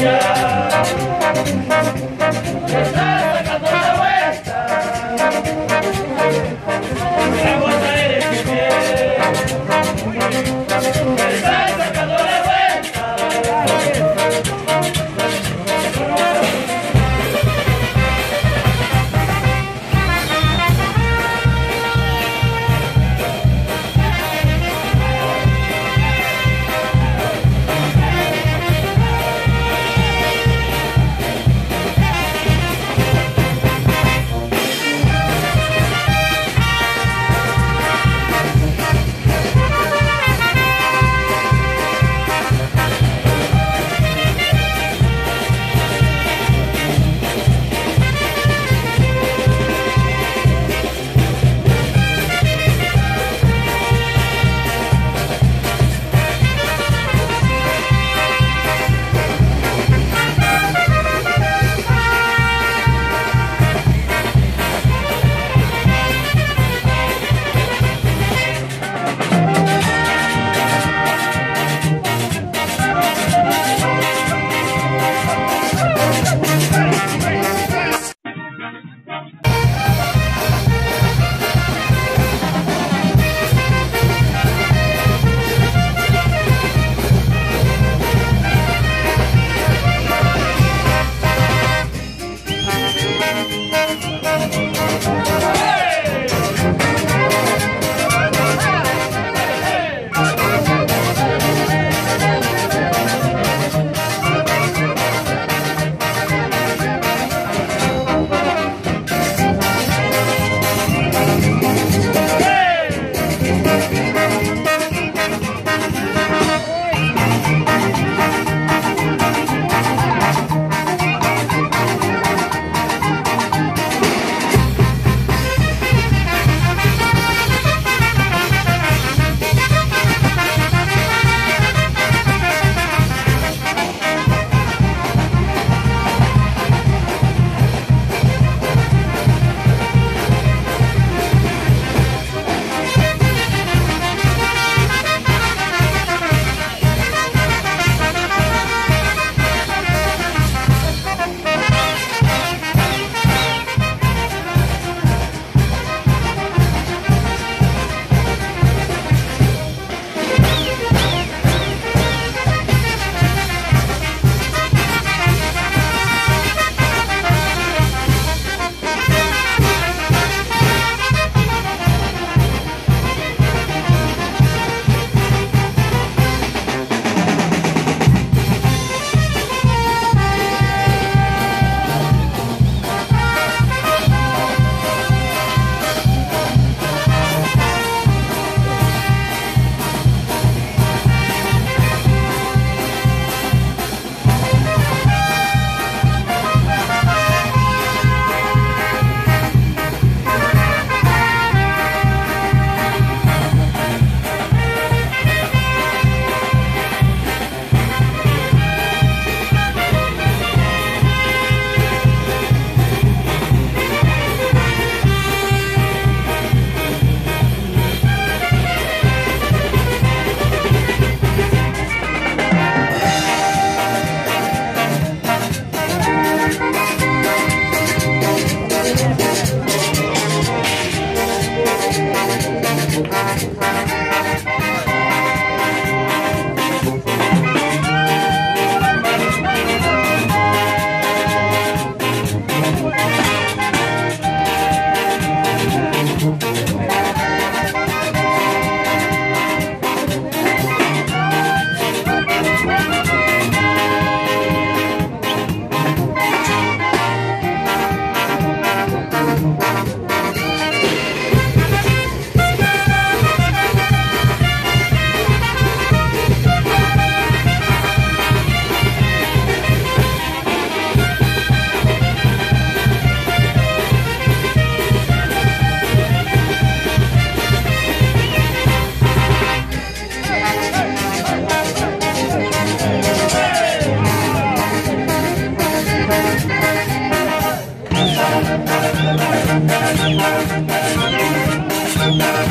Yeah. Música Müzik